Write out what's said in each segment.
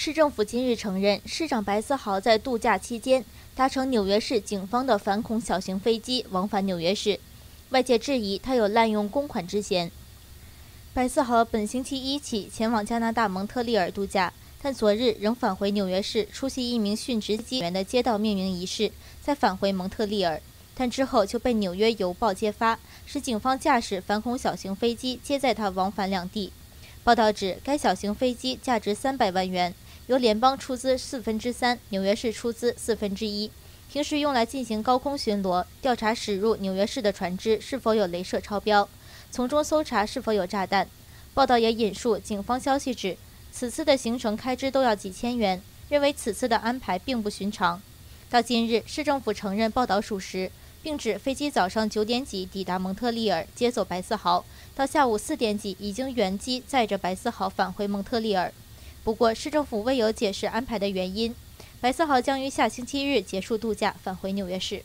市政府今日承认，市长白思豪在度假期间搭乘纽约市警方的反恐小型飞机往返纽约市，外界质疑他有滥用公款之嫌。白思豪本星期一起前往加拿大蒙特利尔度假，但昨日仍返回纽约市出席一名殉职机员的街道命名仪式，再返回蒙特利尔，但之后就被《纽约邮报》揭发，使警方驾驶反恐小型飞机接载他往返两地。报道指，该小型飞机价值三百万元。由联邦出资四分之三，纽约市出资四分之一。平时用来进行高空巡逻，调查驶入纽约市的船只是否有镭射超标，从中搜查是否有炸弹。报道也引述警方消息指，此次的行程开支都要几千元，认为此次的安排并不寻常。到今日，市政府承认报道属实，并指飞机早上九点几抵达蒙特利尔接走白思豪，到下午四点几已经原机载着白思豪返回蒙特利尔。不过，市政府未有解释安排的原因。白思豪将于下星期日结束度假，返回纽约市。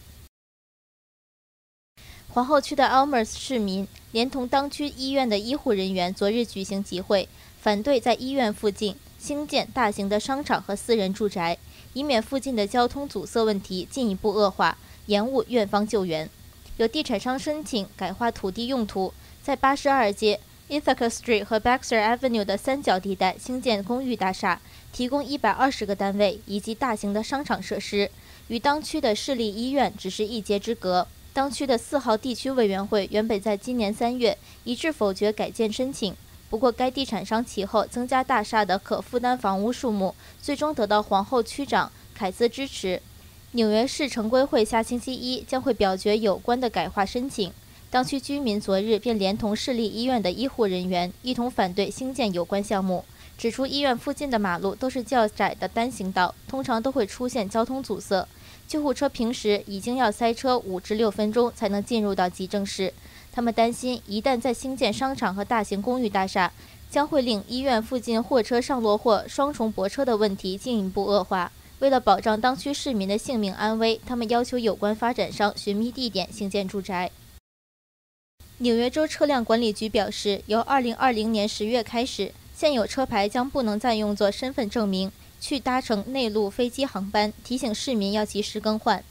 皇后区的 Almers 市民连同当区医院的医护人员昨日举行集会，反对在医院附近兴建大型的商场和私人住宅，以免附近的交通阻塞问题进一步恶化，延误院方救援。有地产商申请改划土地用途，在八十二街。Ithaca Street 和 Baxter Avenue 的三角地带兴建公寓大厦，提供一百二十个单位以及大型的商场设施，与当区的市立医院只是一街之隔。当区的四号地区委员会原本在今年三月一致否决改建申请，不过该地产商其后增加大厦的可负担房屋数目，最终得到皇后区长凯斯支持。纽约市城规会下星期一将会表决有关的改划申请。当区居民昨日便连同市立医院的医护人员一同反对兴建有关项目，指出医院附近的马路都是较窄的单行道，通常都会出现交通阻塞。救护车平时已经要塞车五至六分钟才能进入到急症室。他们担心，一旦再兴建商场和大型公寓大厦，将会令医院附近货车上落货双重泊车的问题进一步恶化。为了保障当区市民的性命安危，他们要求有关发展商寻觅地点兴建住宅。纽约州车辆管理局表示，由2020年10月开始，现有车牌将不能再用作身份证明去搭乘内陆飞机航班，提醒市民要及时更换。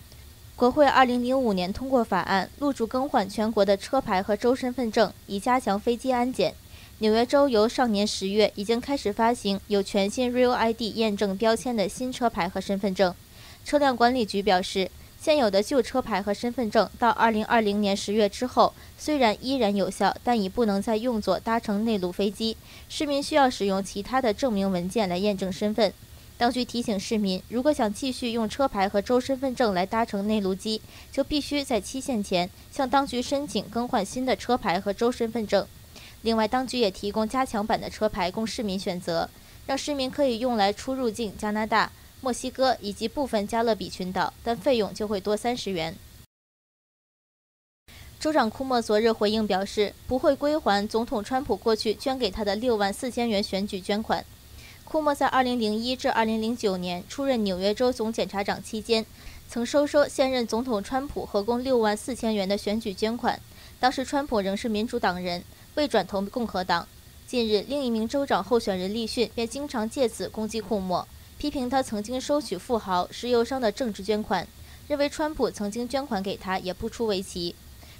国会2005年通过法案，入驻更换全国的车牌和州身份证，以加强飞机安检。纽约州由上年10月已经开始发行有全新 Real ID 验证标签的新车牌和身份证。车辆管理局表示。现有的旧车牌和身份证到二零二零年十月之后，虽然依然有效，但已不能再用作搭乘内陆飞机。市民需要使用其他的证明文件来验证身份。当局提醒市民，如果想继续用车牌和州身份证来搭乘内陆机，就必须在期限前向当局申请更换新的车牌和州身份证。另外，当局也提供加强版的车牌供市民选择，让市民可以用来出入境加拿大。墨西哥以及部分加勒比群岛，但费用就会多三十元。州长库莫昨日回应表示，不会归还总统川普过去捐给他的六万四千元选举捐款。库莫在二零零一至二零零九年出任纽约州总检察长期间，曾收收现任总统川普合共六万四千元的选举捐款。当时川普仍是民主党人，未转投共和党。近日，另一名州长候选人利逊便经常借此攻击库莫。批评他曾经收取富豪、石油商的政治捐款，认为川普曾经捐款给他也不出为奇。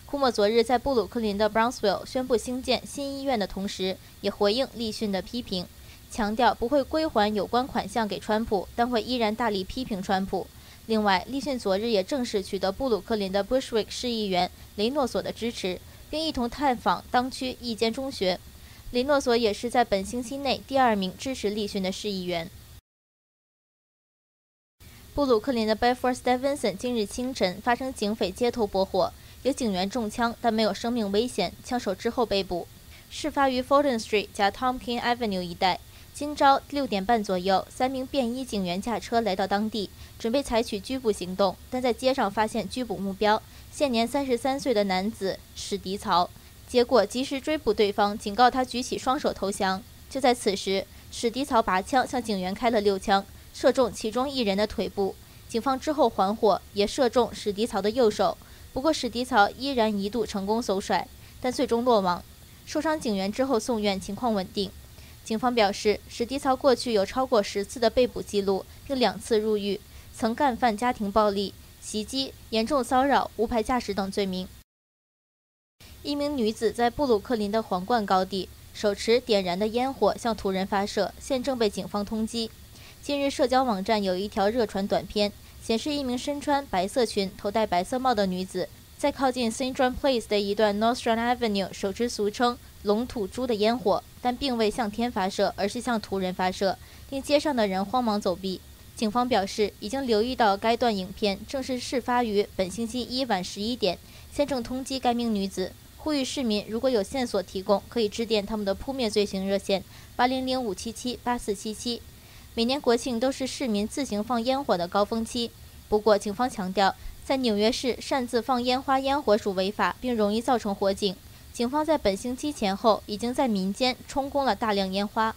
库莫昨日在布鲁克林的 Brownsville 宣布兴建新医院的同时，也回应利逊的批评，强调不会归还有关款项给川普，但会依然大力批评川普。另外，利逊昨日也正式取得布鲁克林的 Bushwick 市议员雷诺索的支持，并一同探访当区一间中学。雷诺索也是在本星期内第二名支持利逊的市议员。布鲁克林的 Bedford Stevenson 今日清晨发生警匪街头搏火，有警员中枪，但没有生命危险，枪手之后被捕。事发于 Fulton Street 加 Tompkins Avenue 一带。今朝六点半左右，三名便衣警员驾车来到当地，准备采取拘捕行动，但在街上发现拘捕目标——现年三十三岁的男子史迪曹，结果及时追捕对方，警告他举起双手投降。就在此时，史迪曹拔枪向警员开了六枪。射中其中一人的腿部，警方之后还火，也射中史迪曹的右手。不过史迪曹依然一度成功搜甩，但最终落网。受伤警员之后送院，情况稳定。警方表示，史蒂曹过去有超过十次的被捕记录，并两次入狱，曾干犯家庭暴力、袭击、严重骚扰、无牌驾驶等罪名。一名女子在布鲁克林的皇冠高地手持点燃的烟火向途人发射，现正被警方通缉。近日，社交网站有一条热传短片，显示一名身穿白色裙、头戴白色帽的女子，在靠近 Saint John Place 的一段 Northern Avenue 手持俗称“龙吐珠”的烟火，但并未向天发射，而是向途人发射，令街上的人慌忙走避。警方表示，已经留意到该段影片正是事发于本星期一晚十一点，现正通缉该名女子。呼吁市民如果有线索提供，可以致电他们的扑灭罪行热线八零零五七七八四七七。每年国庆都是市民自行放烟火的高峰期。不过，警方强调，在纽约市擅自放烟花烟火属违法，并容易造成火警。警方在本星期前后已经在民间充公了大量烟花。